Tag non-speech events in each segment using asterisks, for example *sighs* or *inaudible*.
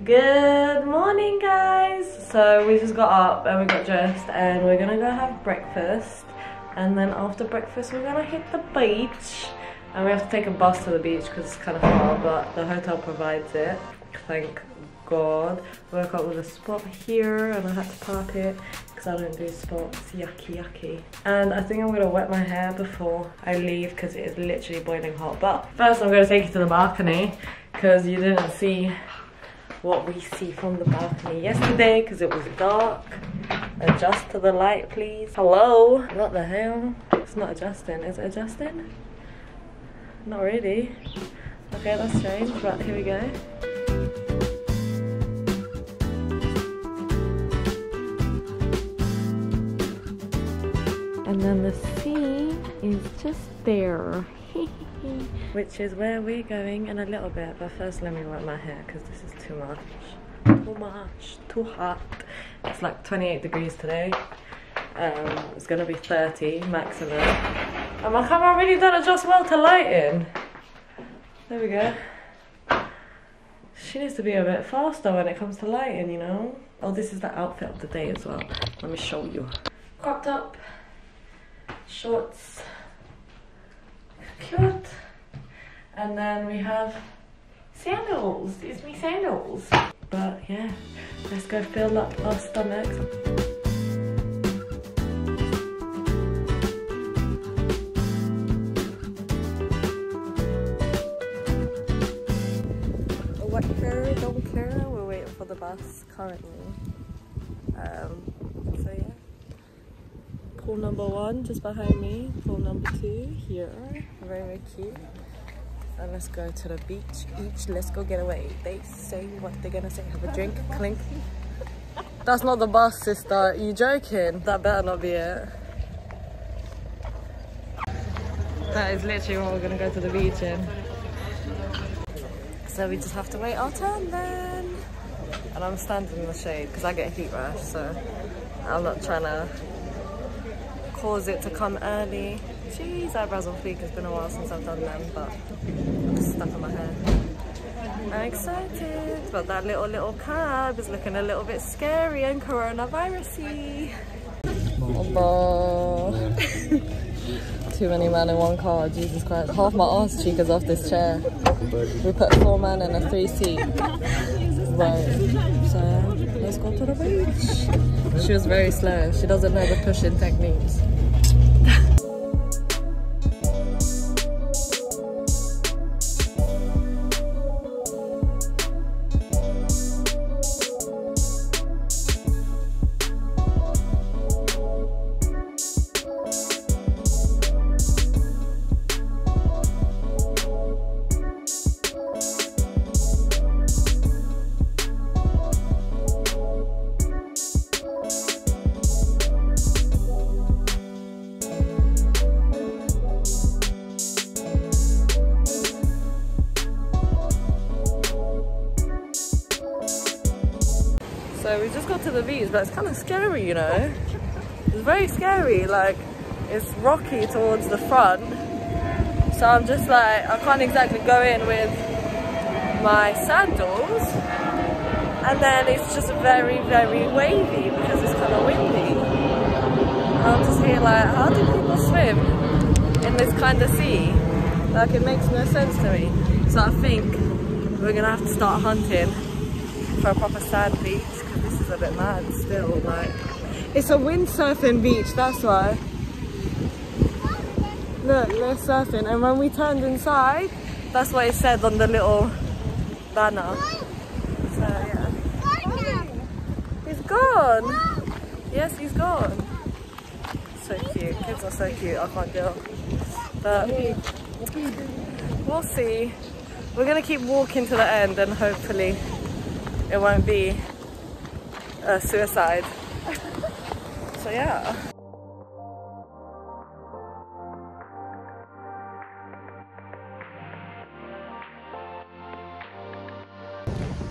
Good morning guys! So we just got up and we got dressed and we're gonna go have breakfast and then after breakfast we're gonna hit the beach and we have to take a bus to the beach because it's kind of far but the hotel provides it. Thank God. Woke up with a spot here and I had to park it because I don't do spots. Yucky, yucky. And I think I'm gonna wet my hair before I leave because it is literally boiling hot. But first I'm gonna take you to the balcony because you didn't see what we see from the balcony yesterday because it was dark. Adjust to the light, please. Hello? What the hell? It's not adjusting. Is it adjusting? Not really. Okay, that's strange, but here we go. And then the sea is just there. Which is where we're going in a little bit. But first let me wet my hair because this is too much. Too much. Too hot. It's like 28 degrees today. Um, it's gonna be 30 maximum. And my camera really don't adjust well to lighting. There we go. She needs to be a bit faster when it comes to lighting, you know? Oh, this is the outfit of the day as well. Let me show you. Cropped up, shorts, cute. And then we have sandals. It's me sandals. But yeah, let's go fill up our stomachs. Don't. We're waiting for the bus currently. Um, so yeah. Pool number one just behind me. Pool number two here. Very, very cute. And let's go to the beach. each let's go get away. They say what they're gonna say. Have a drink, clink. That's not the bus, sister. You joking? That better not be it. That is literally what we're gonna go to the beach in. So we just have to wait our turn then. And I'm standing in the shade because I get heat rash, so I'm not trying to cause it to come early. Jeez, eyebrows on fleek. It's been a while since I've done them, but I'm stuck in my hair. I'm excited, but that little little cab is looking a little bit scary and coronavirusy. Oh, *laughs* Too many men in one car, Jesus Christ. Half my ass cheek is off this chair. We put four men in a three seat. So let's go to the beach. She was very slow. She doesn't know the pushing techniques. So we just got to the beach, but it's kind of scary, you know? It's very scary, like it's rocky towards the front. So I'm just like, I can't exactly go in with my sandals. And then it's just very, very wavy because it's kind of windy. I'm just here like, how do people swim in this kind of sea? Like it makes no sense to me. So I think we're gonna have to start hunting for a proper sand beach because this is a bit mad still like it's a windsurfing beach that's why. Look they're surfing and when we turned inside that's what it said on the little banner. So yeah. He's gone. Yes he's gone. So cute kids are so cute i can't deal. But we'll see. We're gonna keep walking to the end and hopefully it won't be a suicide. so yeah.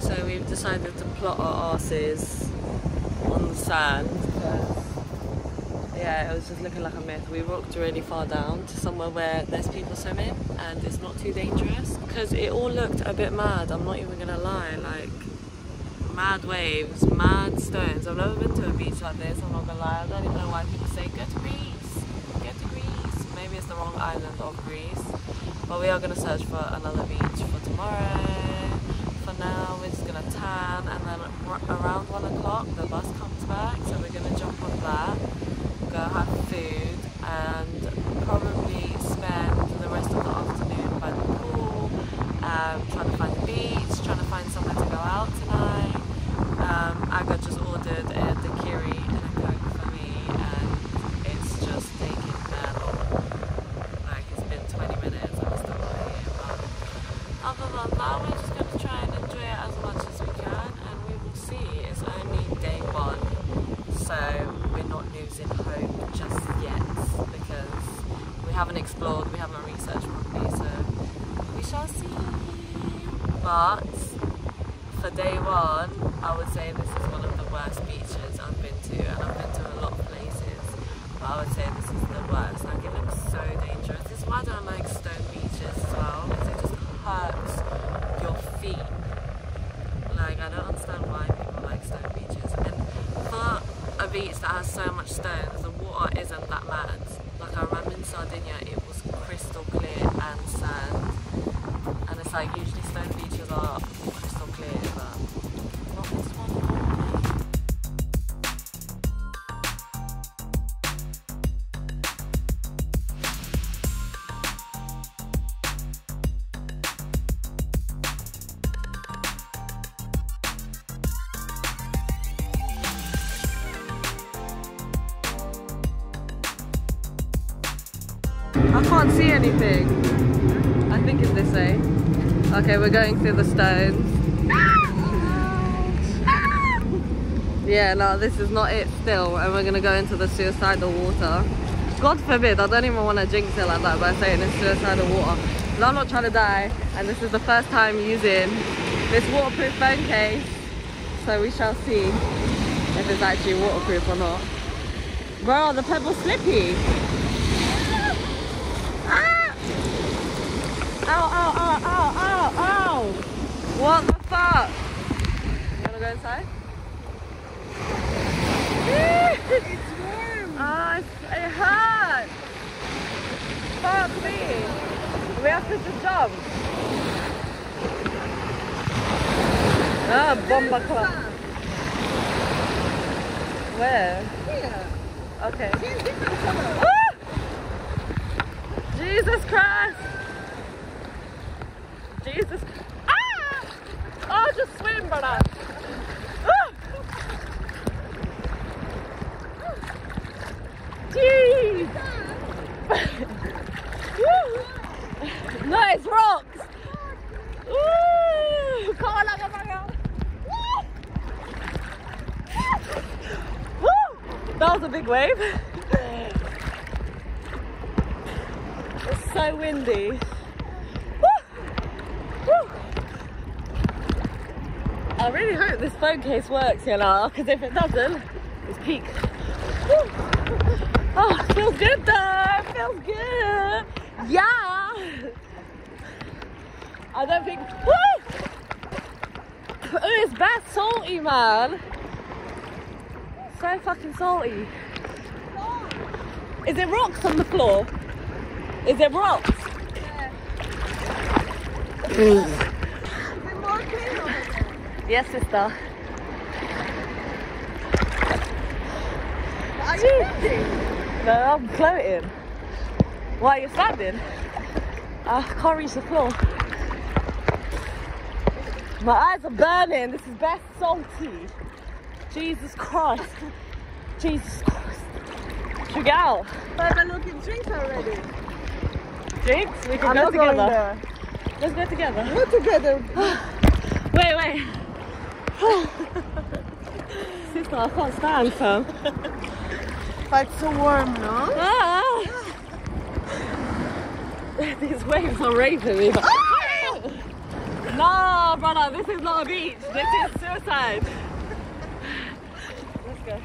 So we've decided to plot our asses on the sand yeah, it was just looking like a myth. We walked really far down to somewhere where there's people swimming and it's not too dangerous because it all looked a bit mad. I'm not even gonna lie, like mad waves, mad stones. I've never been to a beach like this, I'm not gonna lie. I don't even know why people say go to Greece, go to Greece. Maybe it's the wrong island of Greece. But we are gonna search for another beach for tomorrow. For now, we're just gonna tan and then around one o'clock the bus comes back. So we're gonna jump on that, go have food and probably spend the rest of the afternoon by the pool, um, trying to find the beach, trying to find somewhere to go out tonight. Um, Aga just ordered a daiquiri and a coke for me and it's just taking that long. Like it's been 20 minutes and we're still not here. But other than that, we're just going to try and enjoy it as much as we can and we will see. It's only day one, so we're not losing hope just yet because we haven't explored, we haven't researched properly, so we shall see. But for day one, I would say this can't see anything. I think it's this way. Okay, we're going through the stones. Yeah, no, this is not it still, and we're gonna go into the suicidal water. God forbid, I don't even want to jinx it like that by saying it's suicidal water. But I'm not trying to die, and this is the first time using this waterproof phone case, so we shall see if it's actually waterproof or not. Bro, the pebble's slippy. Ah! Ow, ow, ow, ow, ow, ow! What the fuck? You wanna go inside? It's warm. *laughs* Ah, it's- it hurts! Fuck me! We have to just jump. Ah, bomba club. Where? Here. Okay. Here's different color. Ah! Jesus Christ! Jesus. Ah! Oh, just swim, brother. Ah! Jeez! *laughs* Woo! it's rocks! Woo! Come on, bugger. Woo! Woo! That was a big wave. It's so windy. Woo! Woo! I really hope this phone case works, you know, because if it doesn't, it's peak. Woo! Oh, feels good though. Feels good. Yeah. I don't think. Woo! Oh, it's bad salty, man. So fucking salty. Is it rocks on the floor? Is it rocks? Is *laughs* it more clean over there? Yes, sister. Are you? No, I'm floating. Why are you standing? Ah, I can't reach the floor. My eyes are burning. This is best salty. Jesus Christ. Jesus Christ. Should we get out? But I'm looking drinks already. Drinks? We can I'm go together. Let's go together. We're together. *sighs* Wait, wait. Sister, I can't stand, fam. But it's so warm, no? Ah! *laughs* These waves are raping me. *laughs* No, brother, this is not a beach. This is suicide. Let's go.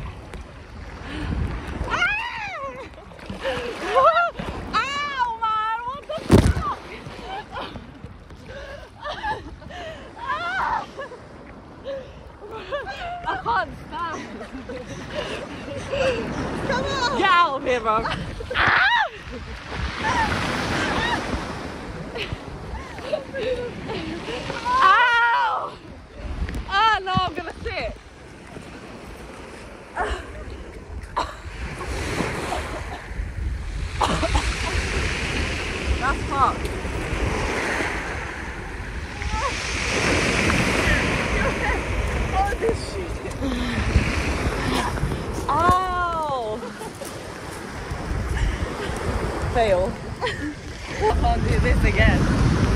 Ow, man! What the fuck? I can't stand. Come on! Get out of here, bro. *laughs* Ow! Ah, no, I'm gonna sit. That's hot. Oh, this shit. Ow! Fail. I can't do this again.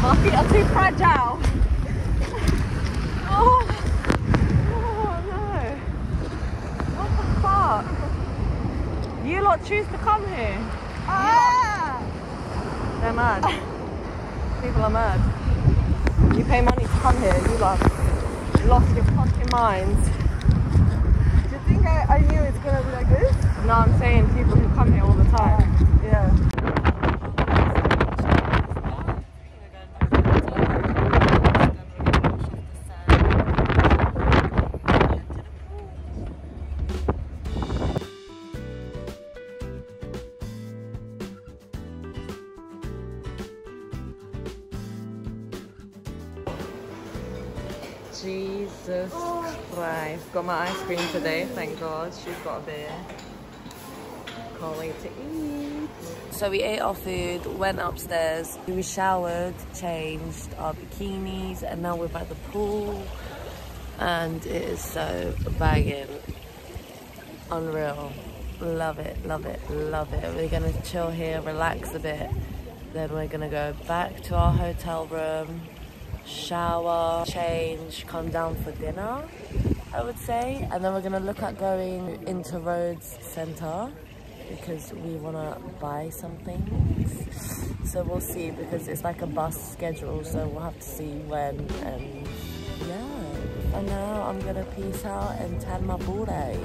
My feet are too fragile. Oh, oh no. What the fuck? You lot choose to come here. Ah! They're mad. People are mad. You pay money to come here. You lot lost your fucking minds. Do you think I, I knew it's gonna be like this? No, I'm saying people who come here all the time. Yeah. My ice cream today, thank God. She's got a beer. Wait to eat. So we ate our food, went upstairs, we showered, changed our bikinis, and now we're by the pool. And it is so banging. Unreal. Love it, love it, love it. We're gonna chill here, relax a bit. Then we're gonna go back to our hotel room, shower, change, come down for dinner, I would say. And then we're gonna look at going into Rhodes Centre because we wanna buy something. So we'll see because it's like a bus schedule, so we'll have to see when and yeah. And now I'm gonna peace out and tan my booty.